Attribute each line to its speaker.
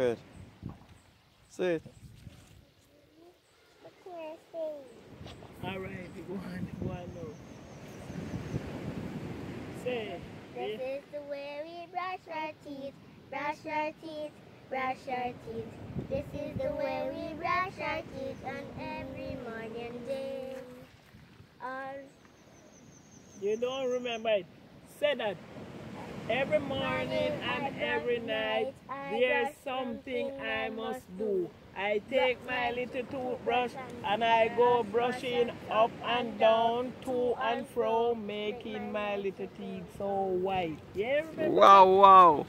Speaker 1: Good. Say it.
Speaker 2: Alright, go on, go on. Say,
Speaker 3: This is the way we brush our teeth, brush our teeth, brush our teeth. This is the way we brush our teeth on every morning day. All
Speaker 2: you don't remember it. Say that. Every morning and every night, there's something I must do. I take my little toothbrush and I go brushing up and down, to and fro, making my little teeth so white. Yeah, remember?
Speaker 1: Wow, wow.